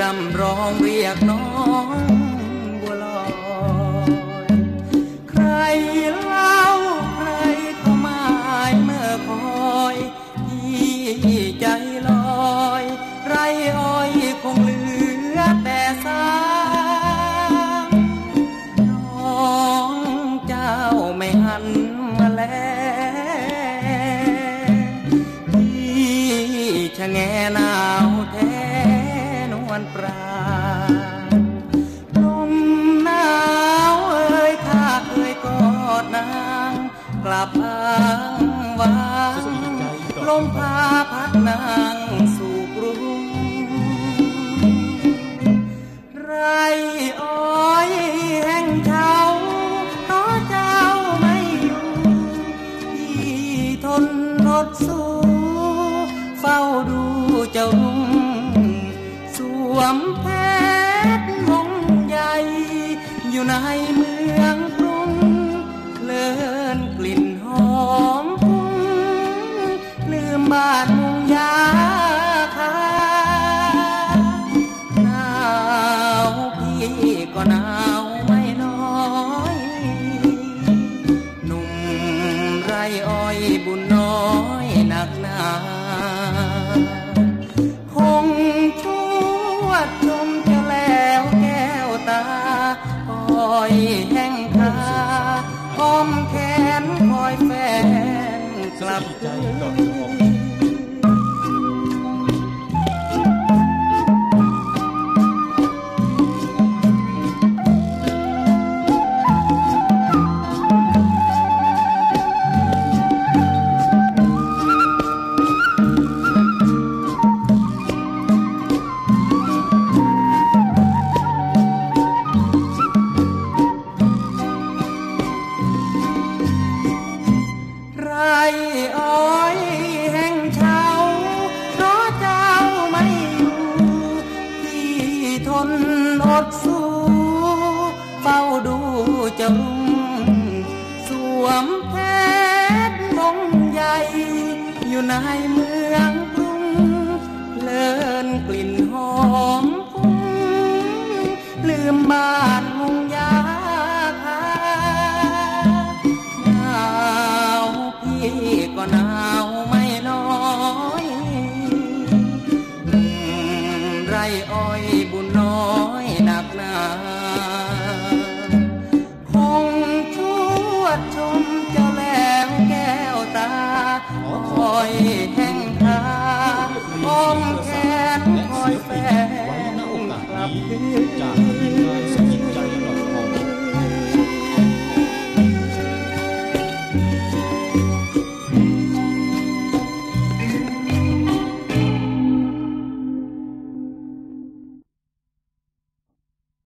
ร่ำร้องเรียกน้องบัวลอย ใครเล่าใครเข้ามาเมื่อคอยที่ใจลอย ไรอ้อยคงเหลือแต่สางน้องเจ้าไม่หันมาแลที่ชะแงหนาว แท้นวลปราลมหนาวเอ่ยข้าเคยกอดนางกลับอ้างวางลมพาพัดนางสู่กรุงไรอ้อยแห่งเช้าเพราะเจ้าไม่อยู่ที่ทนรดสู้ วมเพชรมงใหญ่ อยู่ในเมืองกรุง น ดสู้เฝ้าดูจรุงสวมแพทมงใหญ่ อยู่ในเมืองกรุงเลินกลิ่นหอมลืมบ้านมุงยาคาหนาวพี่ก็หนาวไม่น้อยไรอ